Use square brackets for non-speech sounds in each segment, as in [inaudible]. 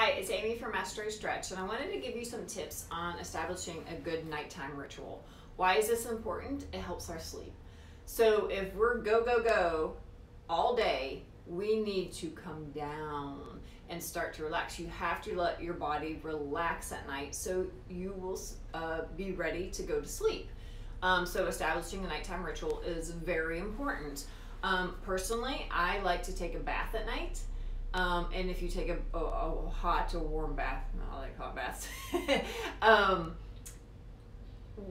Hi, it's Amy from Mastro Stretch, and I wanted to give you some tips on establishing a good nighttime ritual. Why is this important? It helps our sleep. So, if we're go, go, go all day, we need to come down and start to relax. You have to let your body relax at night so you will uh, be ready to go to sleep. Um, so, establishing a nighttime ritual is very important. Um, personally, I like to take a bath at night. Um, and if you take a, a, a, hot or warm bath, I like hot baths. [laughs] um,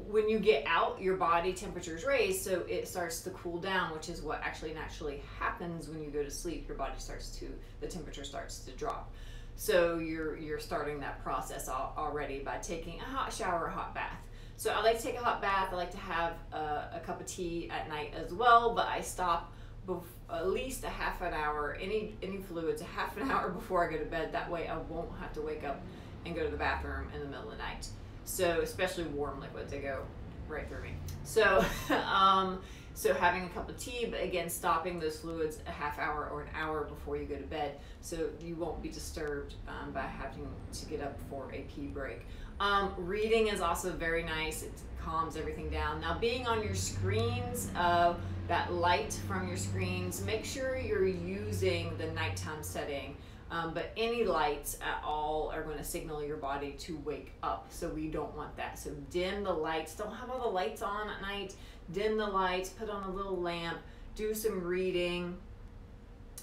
when you get out, your body temperature is raised, so it starts to cool down, which is what actually naturally happens when you go to sleep. Your body starts to, the temperature starts to drop. So you're you're starting that process already by taking a hot shower, a hot bath. So I like to take a hot bath. I like to have a, a cup of tea at night as well, but I stop bef- at least a half an hour, any any fluids, a half an [laughs] hour before I go to bed. That way I won't have to wake up and go to the bathroom in the middle of the night. So especially warm liquids, they go right through me. So [laughs] um, so having a cup of tea, but again stopping those fluids a half hour or an hour before you go to bed, so you won't be disturbed um, by having to get up for a pee break. Um, reading is also very nice. It calms everything down. Now, being on your screens, uh, that light from your screens, make sure you're using the nighttime setting. Um, but any lights at all are going to signal your body to wake up. So we don't want that. So dim the lights. Don't have all the lights on at night. Dim the lights. Put on a little lamp. Do some reading.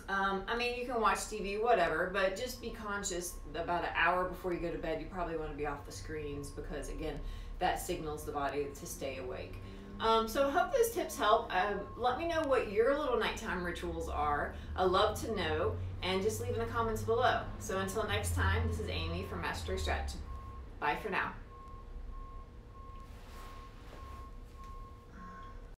Um, I mean, you can watch TV, whatever, but just be conscious about an hour before you go to bed. You probably want to be off the screens because, again, that signals the body to stay awake. Um, so I hope those tips help. Um, let me know what your little nighttime rituals are. I love to know, and just leave in the comments below. So until next time, this is Amy from Mastro Stretch. Bye for now.